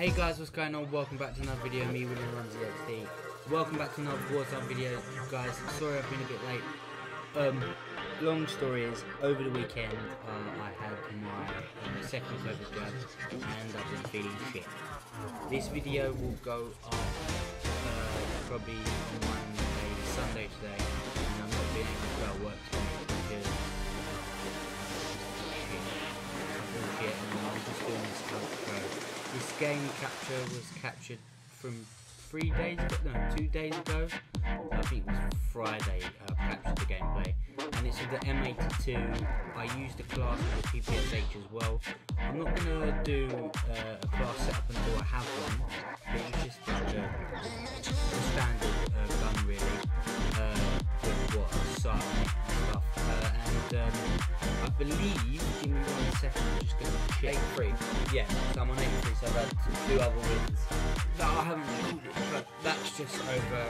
Hey guys, what's going on? Welcome back to another video. Me, William Rumsey HD. Welcome back to another Warzone video, guys. Sorry I've been a bit late. Um, long story is, over the weekend uh, I had my uh, second COVID jab, and I've been feeling shit. This video will go up uh, probably on Monday, game capture was captured from three days ago, no, two days ago. I think it was Friday. I captured the gameplay, and it's with the MG82. I used the class with the PPSH as well. I'm not gonna do uh, a class setup until I have one, but it's just a, a standard uh, gun really, uh, with what a sight stuff. Uh, and um, I believe, give one second, I'm just gonna check. 83. Yeah, I'm on 83, so I've had two other wins. No, I haven't recorded but that's just over.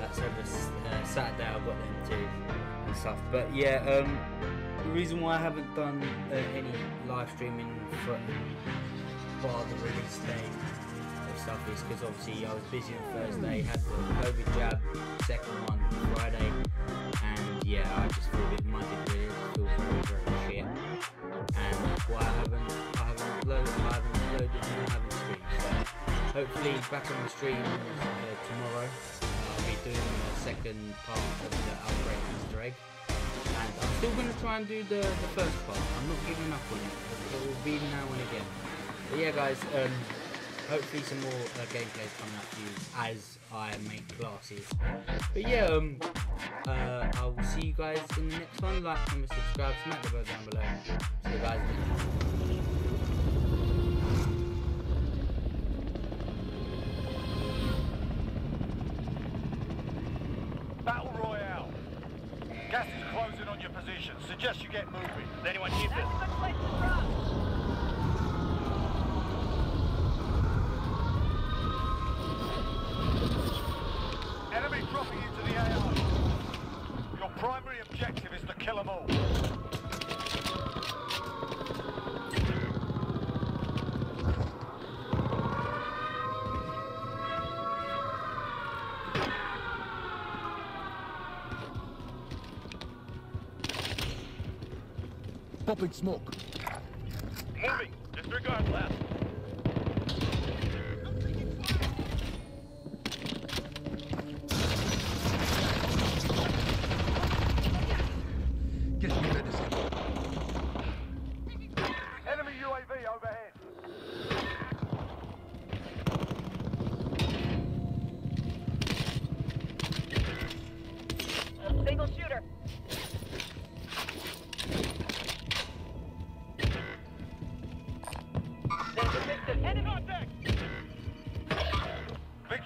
That's over uh, Saturday. I've got them too and stuff. But yeah, um, the reason why I haven't done uh, any live streaming for bar the release of stuff is because obviously I was busy on Thursday, had the COVID jab, second one Friday, and yeah, I just feel a bit muddy really. It feels very very shit. And why I haven't I haven't uploaded, I haven't I haven't streamed. So hopefully back on the stream uh, tomorrow. I'll be doing the second part of the outbreak Easter egg. And I'm still going to try and do the, the first part. I'm not giving up on it. It will be now and again. But yeah, guys, um, hopefully some more uh, gameplays coming up for you as I make classes. But yeah, um, uh, I will see you guys in the next one. Like, comment, subscribe, smack the bell down below. See you guys next Battle Royale. Gas is closing on your position. Suggest you get moving. Popping smoke. Moving. Disregard left.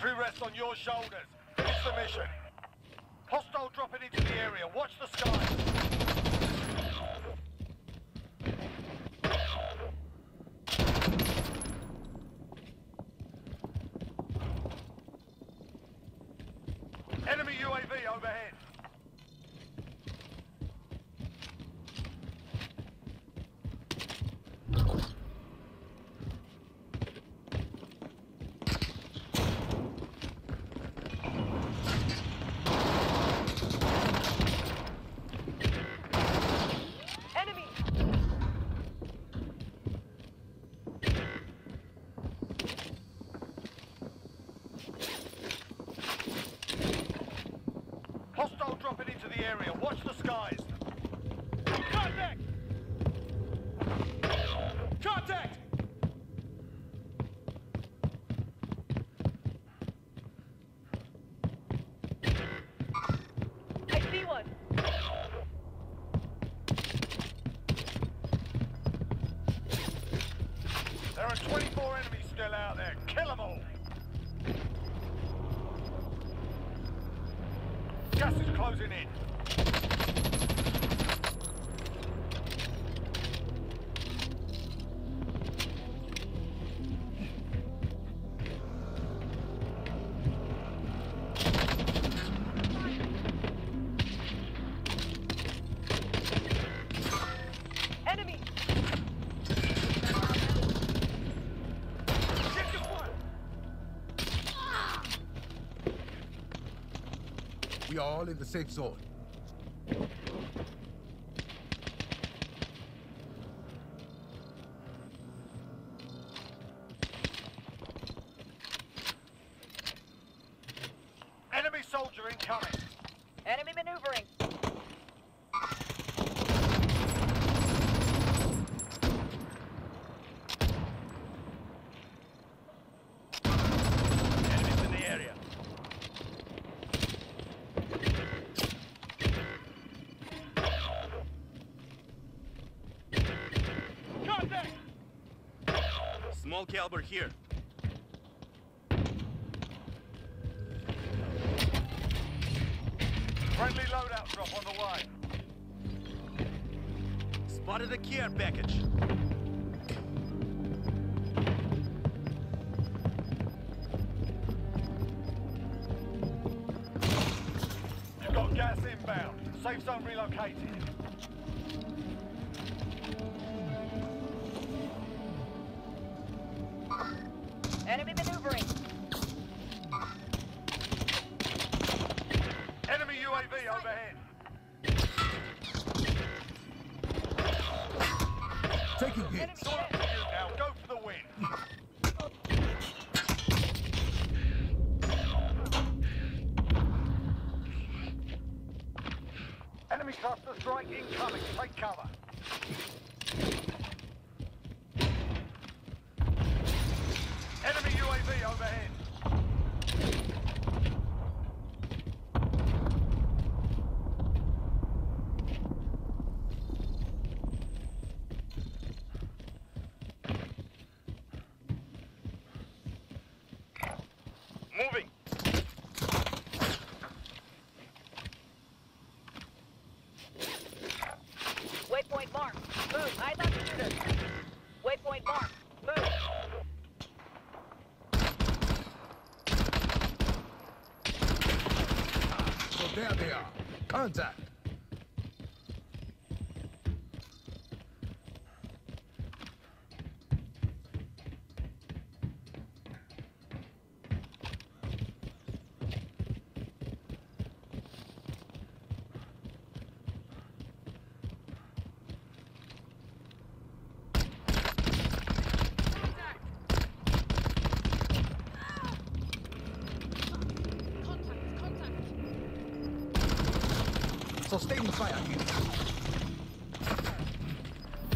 Victory rests on your shoulders. Finish the mission. Hostile dropping into the area. Watch the skies. Enemy UAV overhead. Enemy. Hostile dropping into the area. Watch the skies. Contact! Contact! I see one. There are 24 enemies still out there. Kill them all. Gas is We are all in the safe zone. Enemy soldier incoming. Enemy maneuvering. Enemies in the area. Contact! Small caliber here. Friendly loadout drop on the way. Spotted a care package. You've got gas inbound. Safe zone relocated. Enemy maneuvering. Enemy UAV overhead. Taking hits. It's all up to hit. now. Go for the win. Enemy cluster strike incoming. Take cover. Enemy UAV overhead. Moving. Waypoint marked. Move. Eyes on shooter. Waypoint marked. Move. So there they are. Contact. Sustaining fire.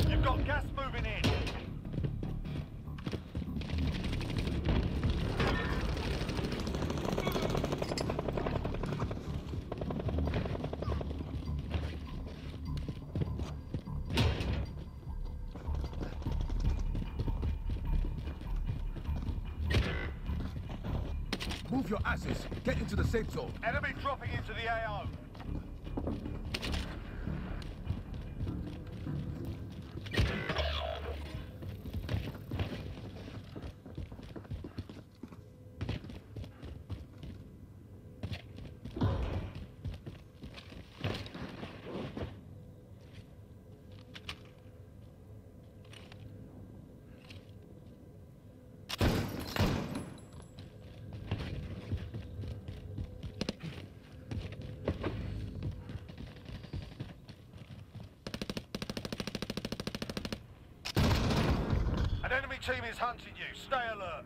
You've got gas moving in. Move your asses. Get into the safe zone. Enemy dropping into the AO. Enemy team is hunting you. Stay alert.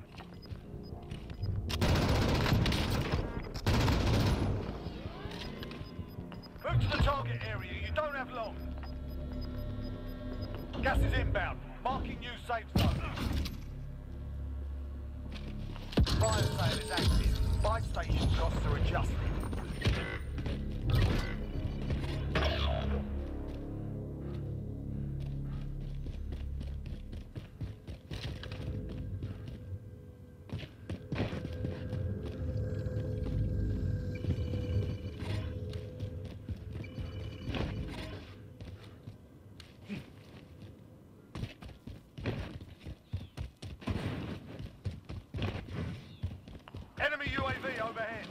Move to the target area. You don't have long. Gas is inbound. Marking new safe zone. Fire sale is active. Buy station costs are adjusted. UAV overhead.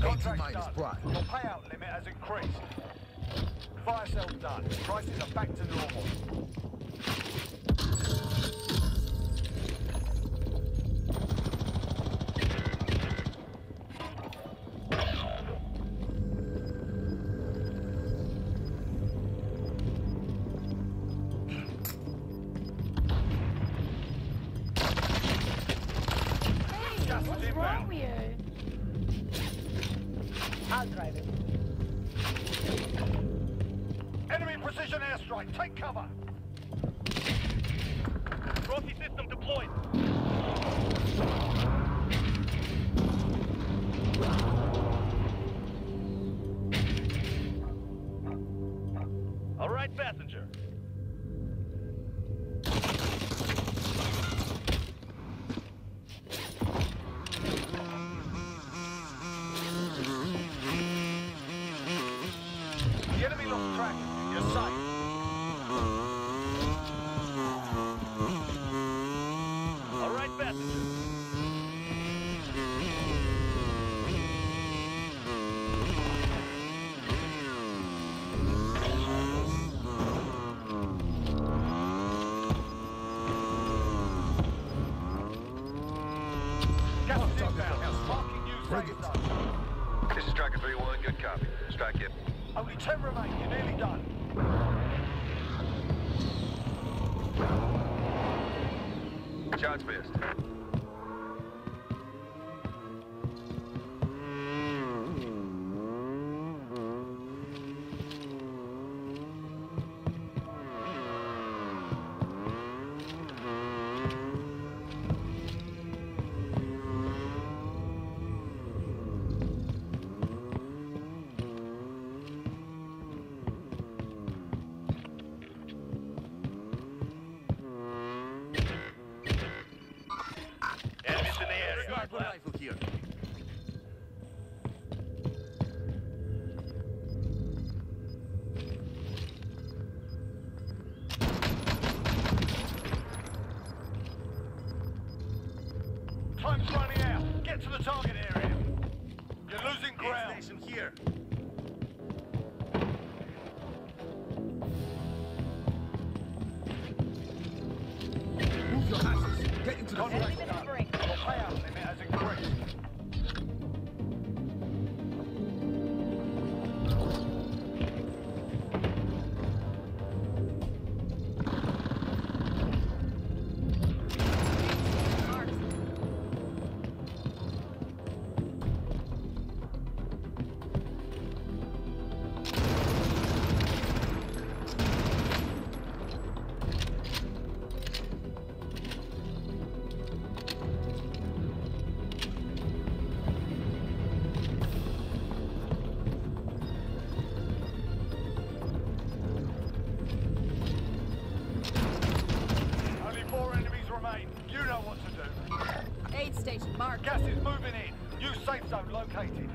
Contract done. Your payout limit has increased. Fire sale done. Prices are back to normal. wrong with you? I'll drive it. Enemy precision airstrike. Take cover. Rossi system deployed. All right, passenger. back in. Only ten remain. You're nearly done. Charge first. zone located.